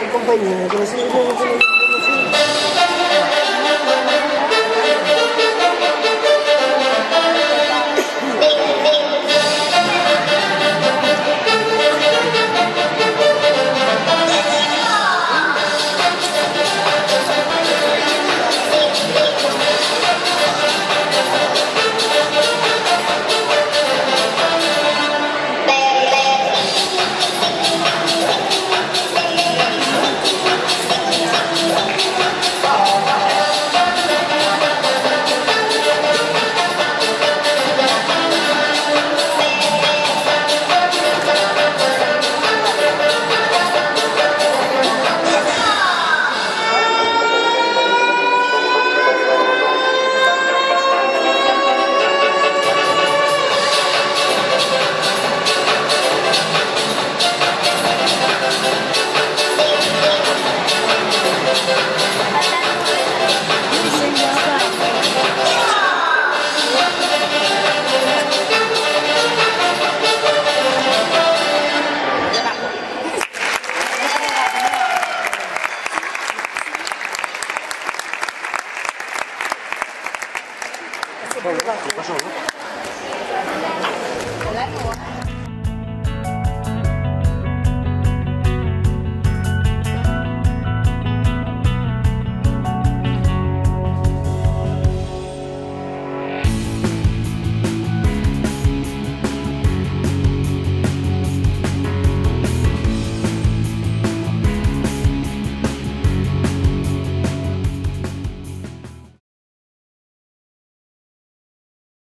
一共你们给どう。ぞ